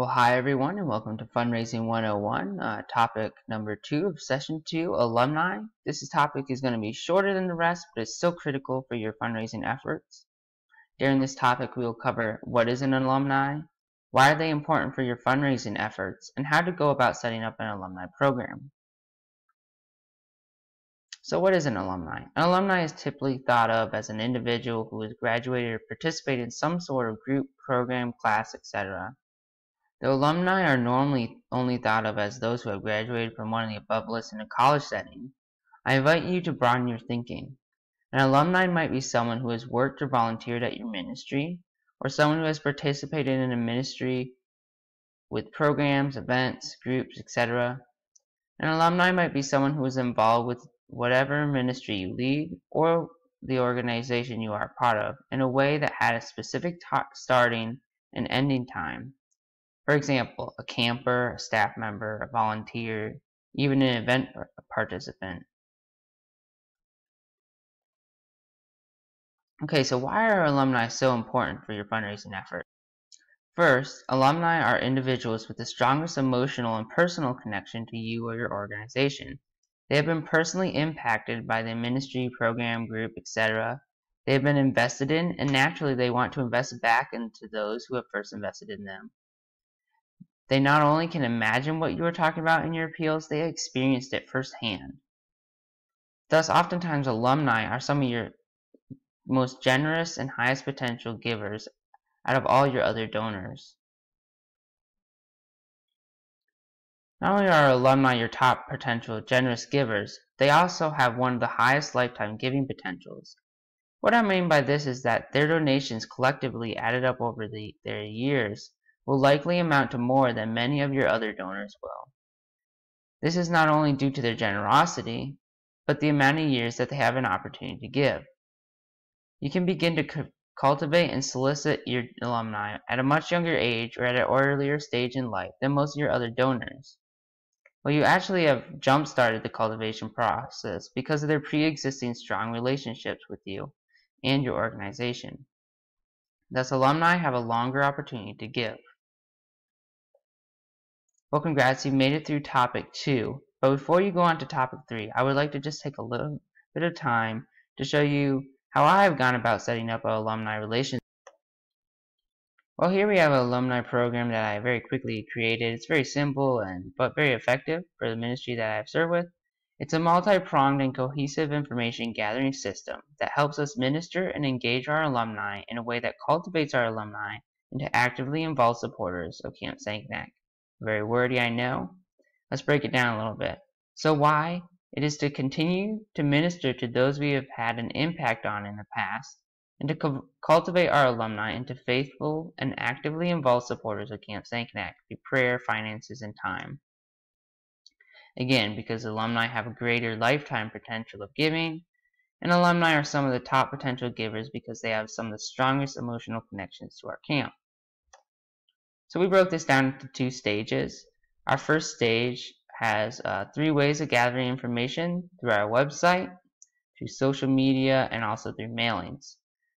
Well, hi everyone, and welcome to Fundraising 101, uh, topic number two of session two, alumni. This topic is going to be shorter than the rest, but it's still critical for your fundraising efforts. During this topic, we will cover what is an alumni, why are they important for your fundraising efforts, and how to go about setting up an alumni program. So what is an alumni? An alumni is typically thought of as an individual who has graduated or participated in some sort of group, program, class, etc. The alumni are normally only thought of as those who have graduated from one of the above lists in a college setting. I invite you to broaden your thinking. An alumni might be someone who has worked or volunteered at your ministry, or someone who has participated in a ministry with programs, events, groups, etc. An alumni might be someone who is involved with whatever ministry you lead or the organization you are a part of in a way that had a specific starting and ending time. For example, a camper, a staff member, a volunteer, even an event participant. Okay, so why are alumni so important for your fundraising effort? First, alumni are individuals with the strongest emotional and personal connection to you or your organization. They have been personally impacted by the ministry, program, group, etc. They have been invested in, and naturally they want to invest back into those who have first invested in them. They not only can imagine what you are talking about in your appeals, they experienced it firsthand. Thus, oftentimes alumni are some of your most generous and highest potential givers out of all your other donors. Not only are alumni your top potential generous givers, they also have one of the highest lifetime giving potentials. What I mean by this is that their donations collectively added up over the, their years will likely amount to more than many of your other donors will. This is not only due to their generosity, but the amount of years that they have an opportunity to give. You can begin to cultivate and solicit your alumni at a much younger age or at an earlier stage in life than most of your other donors. Well, you actually have jump-started the cultivation process because of their pre-existing strong relationships with you and your organization. Thus, alumni have a longer opportunity to give. Well, congrats, you made it through topic two. But before you go on to topic three, I would like to just take a little bit of time to show you how I have gone about setting up an alumni relationship. Well, here we have an alumni program that I very quickly created. It's very simple and but very effective for the ministry that I have served with. It's a multi-pronged and cohesive information gathering system that helps us minister and engage our alumni in a way that cultivates our alumni into actively involved supporters of Camp Sankanac. Very wordy, I know. Let's break it down a little bit. So why? It is to continue to minister to those we have had an impact on in the past, and to cultivate our alumni into faithful and actively involved supporters of Camp Sankanac through prayer, finances, and time. Again, because alumni have a greater lifetime potential of giving, and alumni are some of the top potential givers because they have some of the strongest emotional connections to our camp. So we broke this down into two stages. Our first stage has uh, three ways of gathering information through our website, through social media, and also through mailings.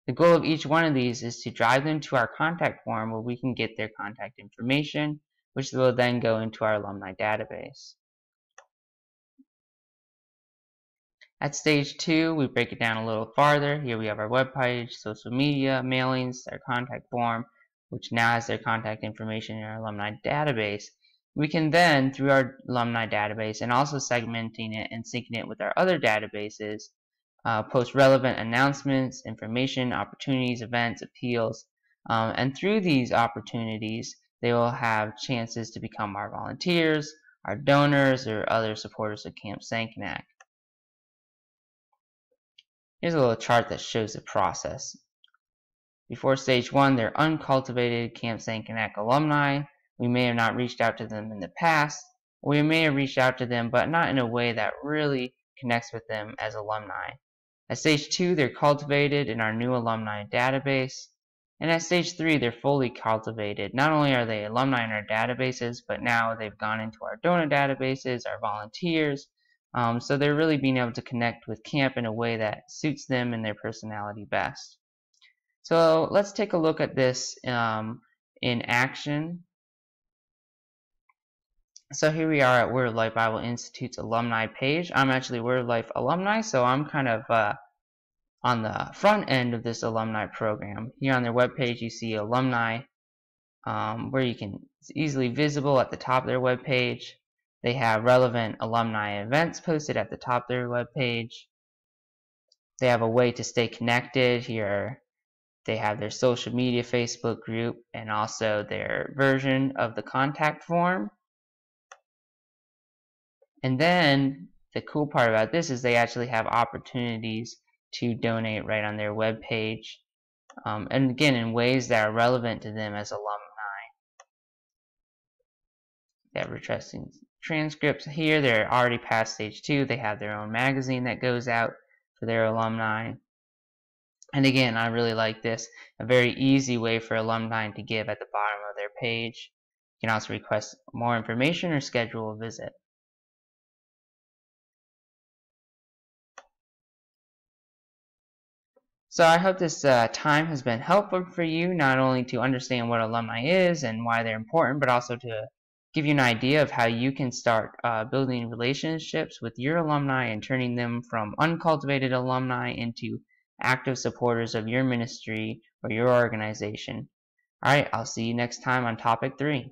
The goal of each one of these is to drive them to our contact form where we can get their contact information, which will then go into our alumni database. At stage two, we break it down a little farther. Here we have our web page, social media, mailings, our contact form, which now has their contact information in our alumni database, we can then, through our alumni database and also segmenting it and syncing it with our other databases, uh, post relevant announcements, information, opportunities, events, appeals, um, and through these opportunities, they will have chances to become our volunteers, our donors, or other supporters of Camp Sankanac. Here's a little chart that shows the process. Before stage one, they're uncultivated Camp Sankanac alumni. We may have not reached out to them in the past, or we may have reached out to them, but not in a way that really connects with them as alumni. At stage two, they're cultivated in our new alumni database. And at stage three, they're fully cultivated. Not only are they alumni in our databases, but now they've gone into our donor databases, our volunteers. Um, so they're really being able to connect with camp in a way that suits them and their personality best. So let's take a look at this um, in action. So here we are at Word of Life Bible Institute's alumni page. I'm actually Word of Life alumni, so I'm kind of uh, on the front end of this alumni program. Here on their webpage you see alumni um, where you can it's easily visible at the top of their webpage. They have relevant alumni events posted at the top of their webpage. They have a way to stay connected here. They have their social media Facebook group and also their version of the contact form. And then the cool part about this is they actually have opportunities to donate right on their web page. Um, and again, in ways that are relevant to them as alumni. They have interesting transcripts here. They're already past stage two. They have their own magazine that goes out for their alumni. And again, I really like this. A very easy way for alumni to give at the bottom of their page. You can also request more information or schedule a visit. So I hope this uh, time has been helpful for you, not only to understand what alumni is and why they're important, but also to give you an idea of how you can start uh, building relationships with your alumni and turning them from uncultivated alumni into active supporters of your ministry or your organization. Alright, I'll see you next time on topic 3.